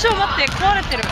超ょ待って壊れてる。